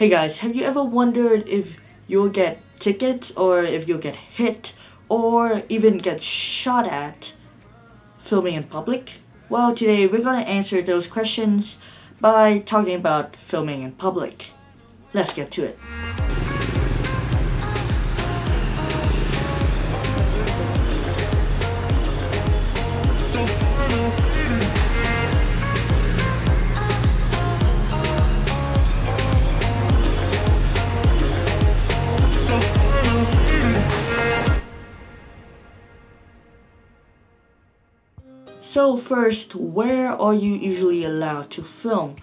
Hey guys, have you ever wondered if you'll get tickets or if you'll get hit or even get shot at filming in public? Well, today we're gonna answer those questions by talking about filming in public. Let's get to it. So first, where are you usually allowed to film?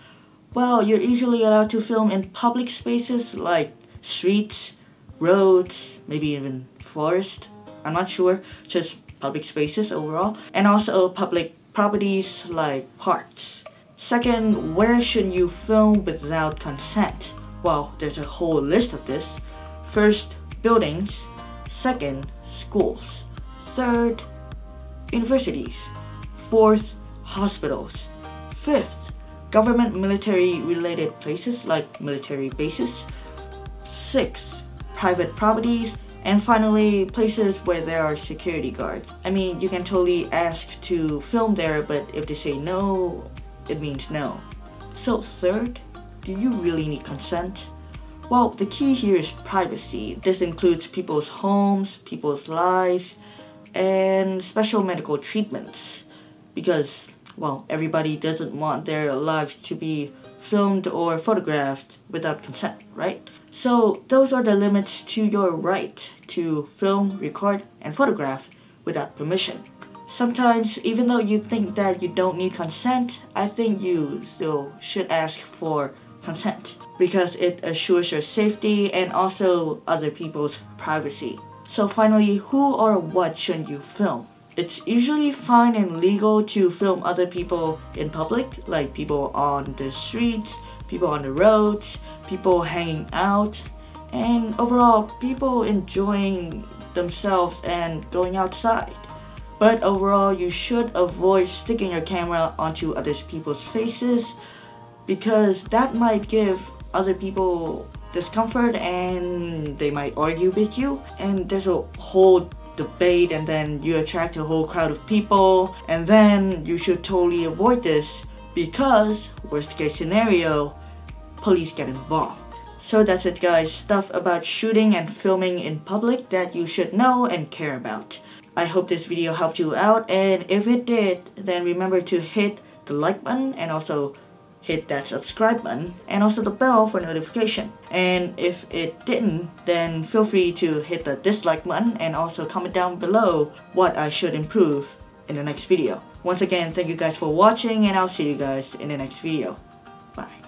Well, you're usually allowed to film in public spaces like streets, roads, maybe even forest. I'm not sure, just public spaces overall. And also public properties like parks. Second, where should you film without consent? Well, there's a whole list of this. First, buildings. Second, schools. Third, universities. Fourth, hospitals. Fifth, government military related places like military bases. Sixth, private properties. And finally, places where there are security guards. I mean, you can totally ask to film there, but if they say no, it means no. So third, do you really need consent? Well, the key here is privacy. This includes people's homes, people's lives, and special medical treatments because, well, everybody doesn't want their lives to be filmed or photographed without consent, right? So those are the limits to your right to film, record, and photograph without permission. Sometimes, even though you think that you don't need consent, I think you still should ask for consent because it assures your safety and also other people's privacy. So finally, who or what should you film? It's usually fine and legal to film other people in public, like people on the streets, people on the roads, people hanging out, and overall people enjoying themselves and going outside. But overall, you should avoid sticking your camera onto other people's faces because that might give other people discomfort and they might argue with you and there's a whole debate and then you attract a whole crowd of people and then you should totally avoid this because worst case scenario police get involved. So that's it guys. Stuff about shooting and filming in public that you should know and care about. I hope this video helped you out and if it did then remember to hit the like button and also hit that subscribe button and also the bell for notification. And if it didn't, then feel free to hit the dislike button and also comment down below what I should improve in the next video. Once again, thank you guys for watching and I'll see you guys in the next video. Bye.